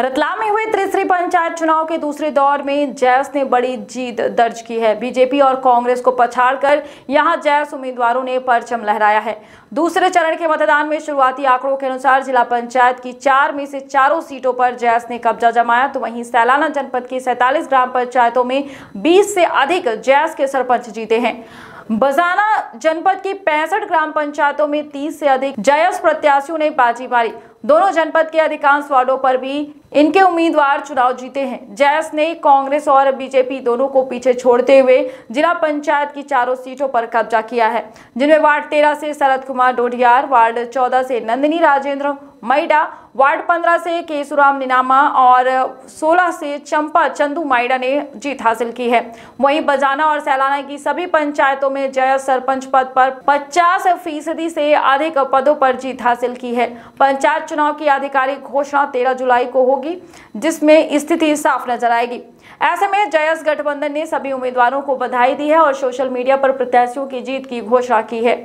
रतलाम में हुए तीसरी पंचायत चुनाव के दूसरे दौर में जैस ने बड़ी जीत दर्ज की है। बीजेपी और कांग्रेस को पछाड़कर यहाँ जैस उम्मीदवारों ने परचम लहराया है। दूसरे चरण के मतदान में शुरुआती आंकड़ों के अनुसार जिला पंचायत की चार में से चारों सीटों पर जैस ने कब्जा जमाया तो वहीं सैलाना जनपद की सैतालीस ग्राम पंचायतों में बीस से अधिक जैस के सरपंच जीते हैं। बजाना जनपद की पैंसठ ग्राम पंचायतों में 30 से अधिक जयस प्रत्याशियों ने बाजी मारी। दोनों जनपद के अधिकांश वार्डो पर भी इनके उम्मीदवार चुनाव जीते हैं। जैस ने कांग्रेस और बीजेपी दोनों को पीछे छोड़ते हुए जिला पंचायत की चारों सीटों पर कब्जा किया है, जिनमें वार्ड तेरह से शरद कुमार डोडियार, वार्ड चौदह से नंदिनी राजेंद्र मैडा वार्ड 15 से केसुराम निनामा और 16 से चंपा चंदू माइडा ने जीत हासिल की है। वहीं बजाना और सैलाना की सभी पंचायतों में जय सरपंच पद पर 50 फ़ीसदी से अधिक पदों पर जीत हासिल की है। पंचायत चुनाव की आधिकारिक घोषणा 13 जुलाई को होगी, जिसमें स्थिति साफ़ नज़र आएगी। ऐसे में जयस गठबंधन ने सभी उम्मीदवारों को बधाई दी है और सोशल मीडिया पर प्रत्याशियों की जीत की घोषणा की है।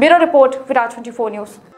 Bureau report Virat twenty news.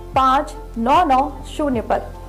पाँच नौ नौ शून्य पर।